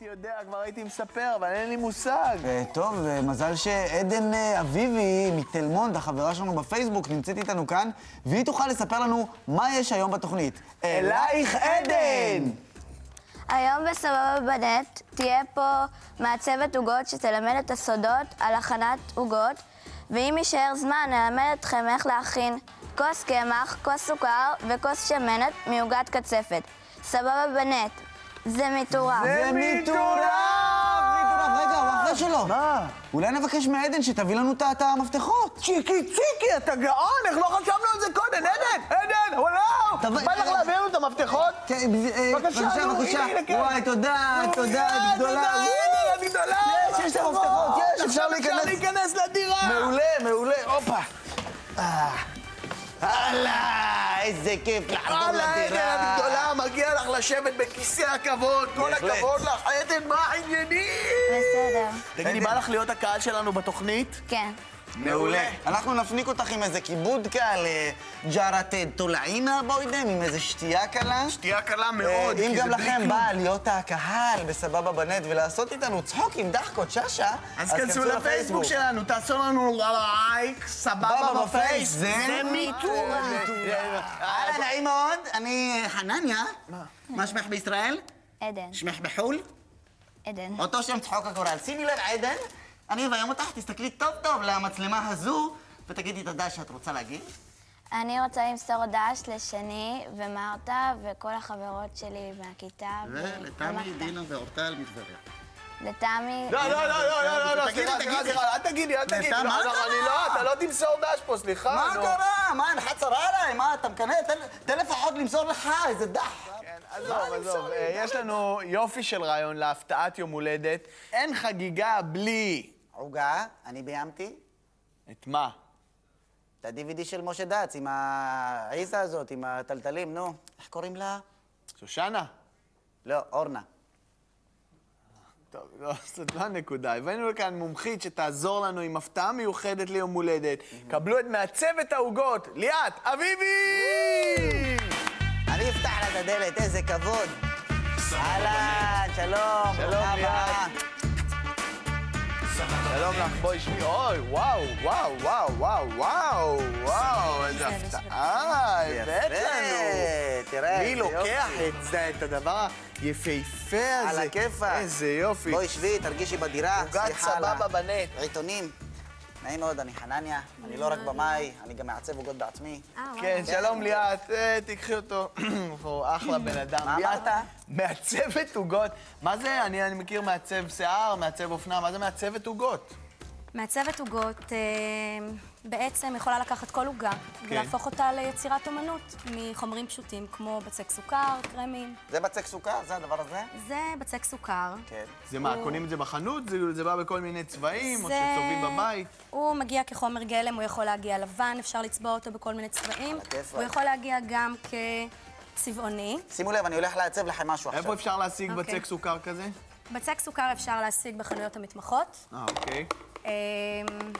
הייתי יודע, כבר הייתי מספר, אבל אין לי מושג. אה, טוב, אה, מזל שעדן אה, אביבי מתל מונד, החברה שלנו בפייסבוק, נמצאת איתנו כאן, והיא תוכל לספר לנו מה יש היום בתוכנית. אלייך עדן! היום בסבבה בנט תהיה פה מעצבת עוגות שתלמד את הסודות על הכנת עוגות, ואם יישאר זמן נלמד אתכם איך להכין כוס קמח, כוס סוכר וכוס שמנת מעוגת קצפת. סבבה בנט, זה מטורף. זה מטורף! מטורף! רגע, הוא אחרי שלו. מה? אולי נבקש מעדן שתביא לנו את- המפתחות. צ'יקי צ'יקי, אתה גאון, איך לא חשבנו על זה קודם? עדן, עדן, וואו! תבוא- בא לך להביא לנו את המפתחות? כן, אה, בבקשה, בבקשה. הנה, כן. וואי, תודה, תודה גדולה. תודה, עדן, אני גדולה. יש, יש את המפתחות, יש, אפשר להיכנס. להיכנס לדירה. מעולה, מעולה, הופה. אה. הלאה, איזה כיף לחזור לדירה. לשבת בכיסא הכבוד. כל. הכבוד לך. עדן, מה העניינים? בסדר. תגידי, בא לך להיות הקהל שלנו בתוכנית? כן. מעולה. אנחנו נפניק אותך עם איזה כיבוד קל, אה, ג'ארת טולעינה בוידם, עם איזה שתייה קלה. שתייה קלה אה, מאוד, אם גם לכם. בא להיות הקהל בסבבה בנט ולעשות איתנו צחוקים, דחקות, שאשא, אז כנסו לפייסבוק שלנו, תעשו לנו לייק, סבבה בפייס, זה זה מטורף. אהלן, נעים מאוד, אני חנניה. מה שמך בישראל? עדן. שמך בחו"ל? עדן. אותו שם צחוק הגורל. שימי לב, עדן, אני אביים אותך, תסתכלי טוב טוב למצלמה הזו, ותגידי את הדש שאת רוצה להגיד. אני רוצה למסור דש לשני ומרתה וכל החברות שלי מהכיתה. וממלכתה. ואורטל מטבריה. לתמי. לא, לא, לא, לא, לא, לא, לא, סליחה. סליחה, סליחה, אל תגידי, אל תגידי. מה לא, קרה? לא, אני לא, אתה לא תמסור דש פה, סליחה. מה. קרה? מה, אין צרה עליי? מה, אתה מקנא? תן- תן לפחות למסור לך איזה דח. כן, עזוב, עזוב, אה, יש לנו יופי של רעיון להפתעת יום הולדת. אין חגיגה בלי... עוגה, אני ביימתי את מה? את ה-DVD של משה דץ עם העיסה הזאת, עם הטלטלים, נו. איך קוראים לה? שושנה? לא, אורנה. טוב, לא, זאת לא הנקודה. הבאנו לכאן מומחית שתעזור לנו עם הפתעה מיוחדת ליום הולדת. קבלו את מעצבת העוגות, ליאת אביבי! אני אפתח לה את הדלת, איזה כבוד. אהלן, שלום, שלום, הבאה. שלום לך, בואי שבי. אוי, וואו, וואו, וואו, וואו, וואו, וואו, איזה הפתעה הבאת לנו. תראה, מי לוקח. את זה, את הדבר היפהפה על הזה? הכיפאק. איזה יופי. בואי שבי, תרגישי בדירה. עוגת על סבבה בנט. העיתונים. נעים מאוד, אני חנניה, אני לא רק במאי, אני גם מעצב עוגות בעצמי. אה, כן. שלום ליאת, אה, תיקחי אותו. הוא אחלה בן אדם. מה אמרת? מעצבת עוגות. מה זה? אני אני מכיר מעצב שיער, מעצב אופנה, מה זה מעצבת עוגות? מעצבת עוגות אה, בעצם יכולה לקחת כל עוגה כן. ולהפוך אותה ליצירת אומנות מחומרים פשוטים כמו בצק סוכר, קרמים. זה בצק סוכר, זה הדבר הזה? זה בצק סוכר. כן. זה מה, קונים את זה בחנות? זה- זה בא בכל מיני צבעים, או זה- שצובעים בבית? הוא מגיע כחומר גלם, הוא יכול להגיע לבן, אפשר לצבוע אותו בכל מיני צבעים. הוא יכול להגיע גם כצבעוני. שימו לב, אני הולך לעצב לכם משהו עכשיו. איפה אפשר להשיג אוקיי. בצק סוכר כזה? בצק סוכר אפשר להשיג בחנויות המתמחות. אה, אוקיי.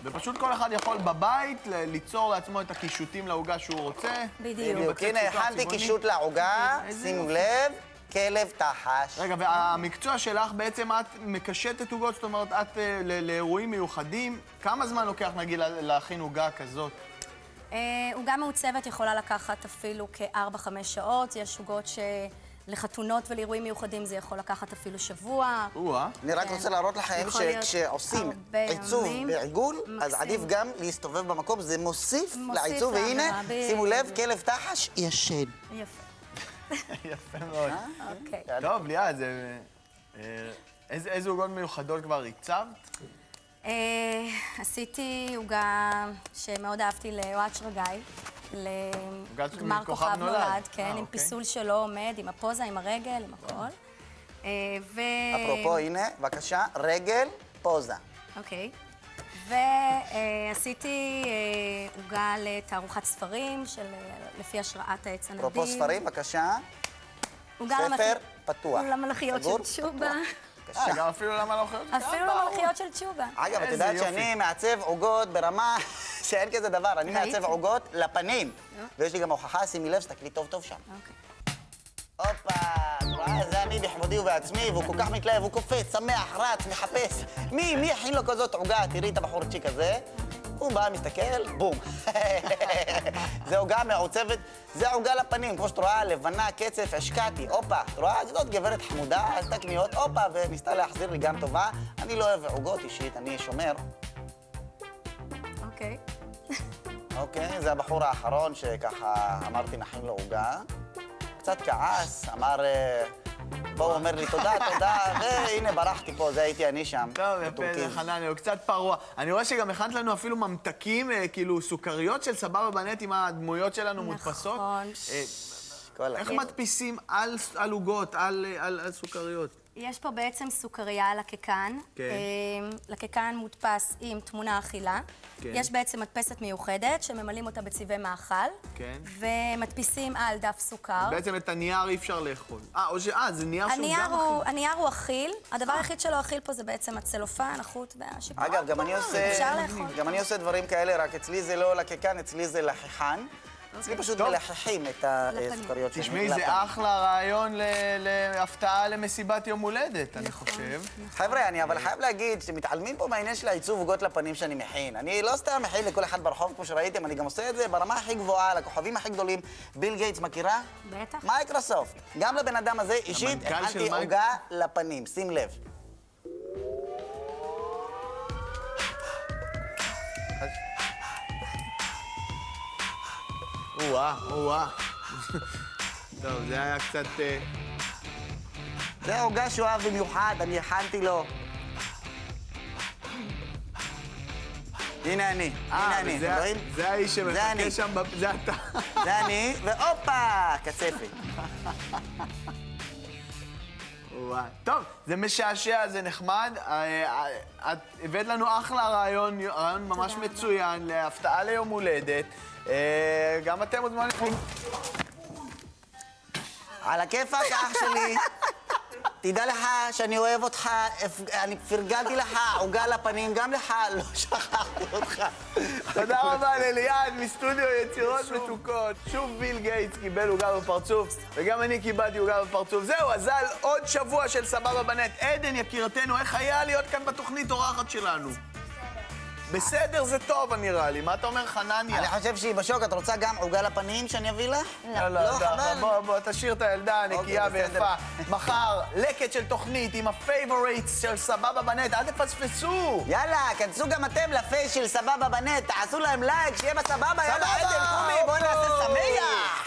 ופשוט כל אחד יכול בבית ליצור לעצמו את הקישוטים לעוגה שהוא רוצה. בדיוק. הנה הכנתי. קישוט לעוגה, שימו. לב, כלב תחש. רגע, והמקצוע שלך בעצם את מקשטת עוגות, זאת אומרת, את אה, ל- לאירועים מיוחדים. כמה זמן לוקח, נגיד, לה- להכין עוגה כזאת? אה, עוגה מעוצבת יכולה לקחת אפילו כ-4-5 שעות. יש עוגות שלחתונות ולאירועים מיוחדים זה יכול לקחת אפילו שבוע. אני רק כן. רוצה להראות לכם שכשעושים עיצוב. בעיגול, אז. עדיף גם להסתובב במקום, זה מוסיף לעיצוב, והנה, שימו לב. כלב תחש ישן. יפה. יפה מאוד. אוקיי. טוב, ליאת, זה... אה, איזה עוגות מיוחדות כבר הצבת? אה, עשיתי עוגה שמאוד אהבתי לאוהד שרגאי, לגמר כוכב נולד. נולד, כן, אה, עם אוקיי. פיסול שלו עומד, עם הפוזה, עם הרגל, עם הכל. אה, ו... אפרופו, הנה, בבקשה, רגל, פוזה. אוקיי. ועשיתי אה, עוגה לתערוכת ספרים, של, לפי השראת העץ הנדיב. אפרופו ספרים, בבקשה. ספר פתוח. למלכיות סגור? של תשובה. אה, גם אפילו לא יכולים? אפילו למלכיות של תשובה. אגב, את יודעת. שאני מעצב עוגות ברמה שאין כזה דבר. אני. מעצב עוגות לפנים. אה. ויש לי גם הוכחה, שימי לב, תסתכלי טוב טוב שם. אוקיי. הופה, רואה, זה אני בכבודי ובעצמי, והוא כל כך מתלהב, הוא קופץ, שמח, רץ, מחפש. מי, מי הכין לו כזאת עוגה? תראי את הבחורצ'יק הזה. הוא בא, מסתכל, בום. זה עוגה מעוצבת, זה עוגה לפנים, כמו שאת רואה, לבנה, קצף, השקעתי, הופה. את רואה? זאת גברת חמודה, עשתה קניות, הופה, וניסתה להחזיר לי גם טובה. אני לא אוהב עוגות אישית, אני שומר. אוקיי. אוקיי, זה הבחור האחרון שככה אמרתי נכין לו עוגה. קצת כעס, אמר, אה, בוא, הוא אומר לי תודה, תודה, והנה ברחתי פה, זה הייתי אני שם. טוב, יפה. זה חנן, הוא קצת פרוע. אני רואה שגם הכנת לנו אפילו ממתקים, אה, כאילו סוכריות של סבבה בנט עם הדמויות שלנו מודפסות. נכון. אה, כל איך. מדפיסים על על עוגות, על אה, על סוכריות? יש פה בעצם סוכריה על הקקן. כן. אה, לקקן מודפס עם תמונה אכילה. כן. יש בעצם מדפסת מיוחדת שממלאים אותה בצבעי מאכל. כן. ומדפיסים על דף סוכר. בעצם את הנייר אי אפשר לאכול. אה, או ש... אה, זה נייר שהוא גם הכי... הנייר הוא אכיל, הדבר היחיד שלא אכיל פה זה בעצם הצלופן, החוט והשיפור. אגב, גם אני עושה... אפשר לאכול. גם אני עושה דברים כאלה, רק אצלי זה לא לקקן, אצלי זה לחכן. אצלי פשוט טוב. מלחכים את הסוכריות שלי. תשמעי, זה. אחלה רעיון להפתעה למסיבת יום הולדת, אני נכון. חושב. חבר'ה, אני אבל חייב להגיד שאתם מתעלמים פה מהעניין של העיצוב עוגות לפנים שאני מכין. אני לא סתם מכין לכל אחד ברחוב, כמו שראיתם, אני גם עושה את זה ברמה הכי גבוהה, לכוכבים הכי גדולים. ביל גייטס מכירה? בטח. מייקרוסופט. גם לבן אדם הזה, אישית, המנכ"ל של הכנתי עוגה לפנים, שים לב. או-אה, או-אה. טוב, זה היה קצת... אה, זה עוגה שהוא אוהב במיוחד, אני הכנתי לו. הנה אני, הנה אה, אני, וזה אתם רואים? זה האיש שמחכה אני. שם, זה אתה. זה אני, והופה, קצפת. וואי. טוב, זה משעשע, זה נחמד. אה, אה, את הבאת לנו אחלה רעיון, רעיון ממש. מצוין, להפתעה ליום הולדת. אה, גם אתם מוזמנים... על הכיפאק, אח שלי. תדע לך שאני אוהב אותך, אני פרגנתי לך עוגה לפנים, גם לך, לא שכחתי אותך. תודה רבה לליעד מסטודיו יצירות מתוקות. שוב ביל גייטס קיבל עוגה בפרצוף, וגם אני קיבלתי עוגה בפרצוף. זהו, אז על עוד שבוע של סבבה בנט. עדן, יקירתנו, איך היה להיות כאן בתוכנית אורחת שלנו? בסדר, זה טוב, נראה לי. מה אתה אומר, חנניה? אני חושב שהיא בשוק, את רוצה גם עוגה לפנים שאני אביא לך? לא, לא, לא, לא, חבל. בוא, בוא, תשאיר את הילדה הנקייה אוקיי. ויפה. מחר, לקט של תוכנית עם ה favorites של סבבה בנט, אל תפספסו! יאללה, כנסו גם אתם לפייס של סבבה בנט, תעשו להם לייק, שיהיה בסבבה, יאללה, עדן, קומי, בואי נעשה. שמח!